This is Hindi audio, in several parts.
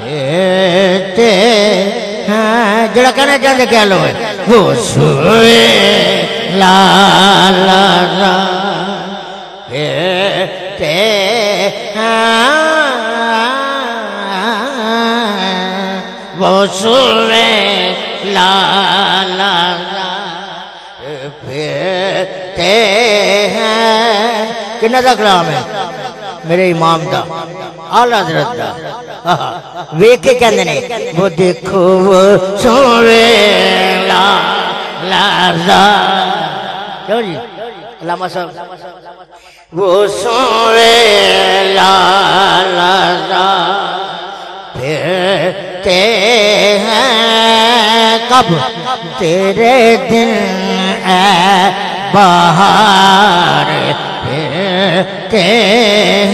फिरते हैं चाहते क्या लो है? वो सुए लाल फिरते हैं, वो सुने ला ला फिरते हैं किन्ना दा कलाम है? मेरे इमाम दा, आला हज़रत दा। वेख के कहंदे ने, वो देखो, वो सुने ला क्यों जी? अल्लामा साहब वो सुने ला ला ला। फिरते हैं कब? तेरे दिन है बाहर। हैं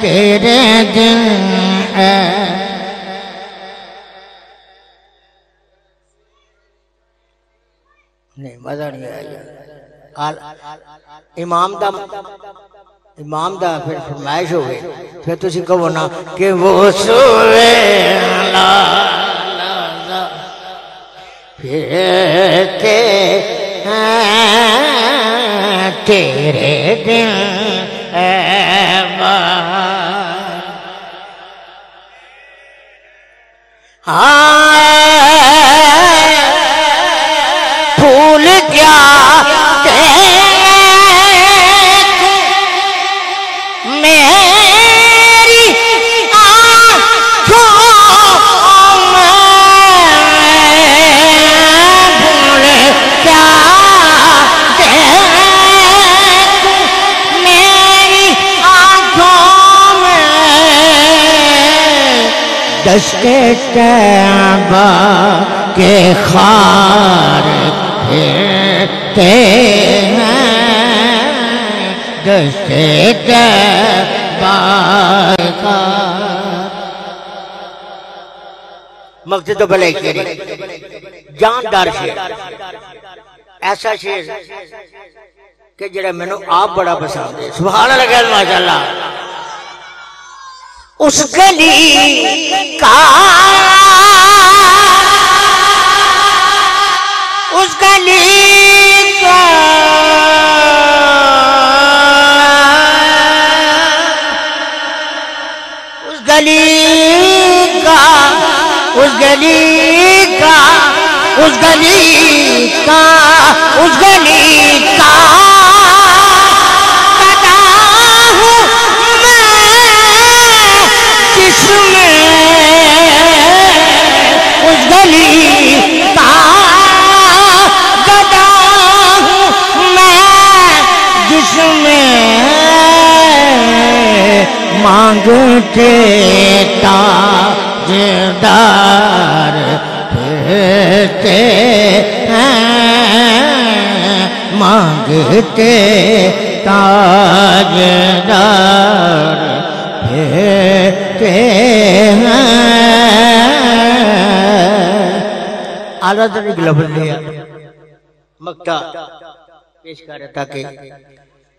तेरे दिन नहीं, मज़ा नहीं आया। इमाम दा इमाम दा फिर फरमाइश हो गई। फिर तुम कहो ना कि वो सोए ला ला ला फिरते तेरे दिन दस्ते तैबा के खार फिरते हैं। दस्ते तैबा का तो भले शेर जानदार शेर। ऐसा शेर कि जरा मैनू आप बड़ा पसंद है। सुभान लगे माशाल्लाह। उस गली का उस गली का उस गली का उस गली का उस गली का उस गली का मांगते ताजदार फिरते हैं मांगते ताजदार फिरते हैं लफ्ज लिया मक्ता पेश कर ताकि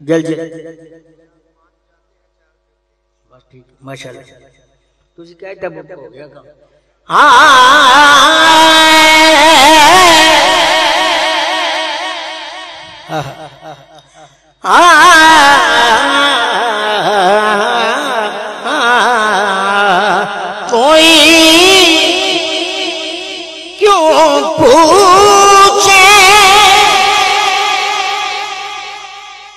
जल जल बस ठीक माशाल्लाह ਤੁਸੀਂ ਕਹਿਤਾ ਬੁੱਕ ਹੋ ਗਿਆ ਕੰਮ कोई क्यों पूछे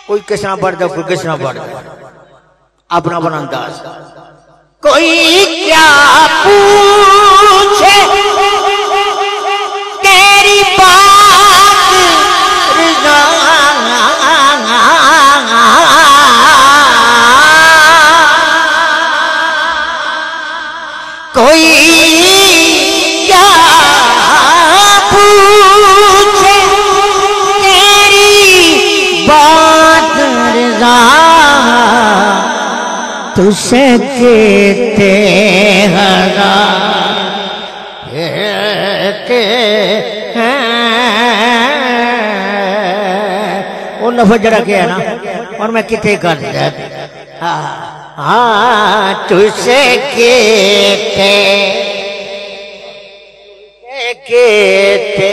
कोई किस तरह पढ़ता कोई किस तरह पढ़ता अपना अपना अंदाज। कोई क्या पूछे? तुझसे कहते हज़ार के वो लफ्ज जरा क्या है ना, और मैं कितने कर हाँ हाँ तुझसे कहते कहते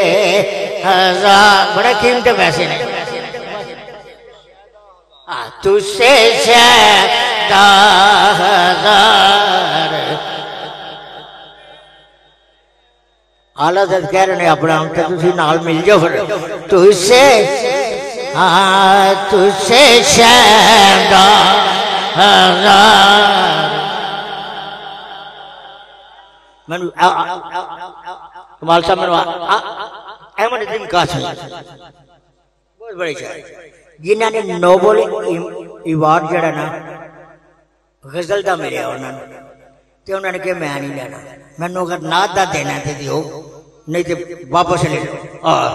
हज़ार। बड़ा कीमत पैसे नहीं। हाँ आला दर्द कह रहे हैं, अपना हम तो नाल मिल जाओ फिर। तुझसे हाँ तुझसे हज़ार। मैंने कमाल साहब, मैंने अहमद कासम बहुत बड़े जिन्होंने नोबल इवार्ड जड़ा ना गजल का मिले उन्होंने ਤੇ ਉਹਨਾਂ ਨੇ ਕਿਹਾ ਮੈਂ ਨਹੀਂ ਲੈਣਾ ਮੈਨੂੰ ਅਗਰ ਨਾਦ ਦਾ ਦੇਣਾ ਤੇ ਦਿਓ नहीं तो वापस ले लो और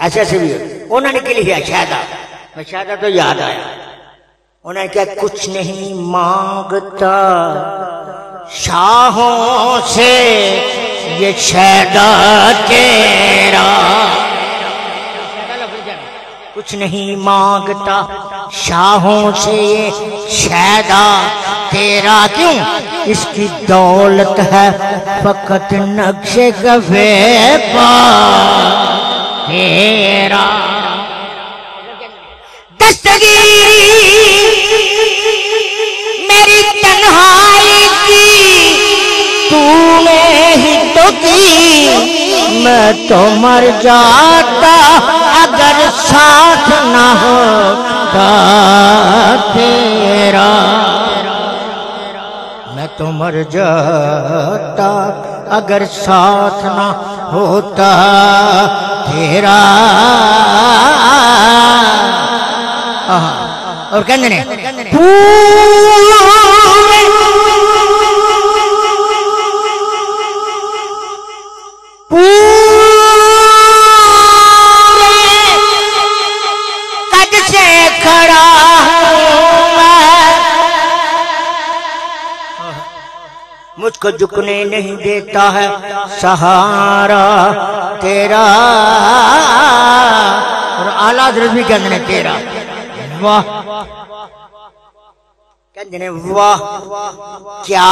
ऐसे ऐसे भी उन्होंने की लिखा शायदा मैं शायदा तो याद आया उन्होंने क्या कुछ नहीं मांगता शाहों से ये शैदा तेरा कुछ नहीं मांगता शाहों से ये शैदा तेरा क्यों? इसकी दौलत है फकत नक्शे गफे तेरा मेरी तन्हाई की, तूने ही तो की। मैं तो मर जाता अगर साथ न तेरा। मैं तो मर जाता अगर साथ ना होता तेरा। और कहने ने मुझको झुकने नहीं देता है। सहारा तेरा। और आला भी कहते तेरा। वाह। कहते वाह। क्या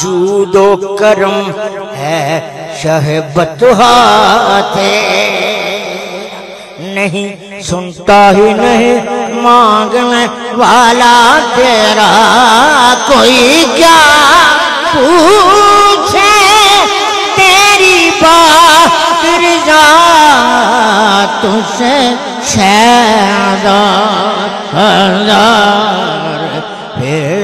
जूदो करम है शहबत हाथे नहीं, सुनता ही नहीं मांगने वाला तेरा। कोई क्या पूछे तेरी बात रजा तुझसे शेरा हज़ार फिर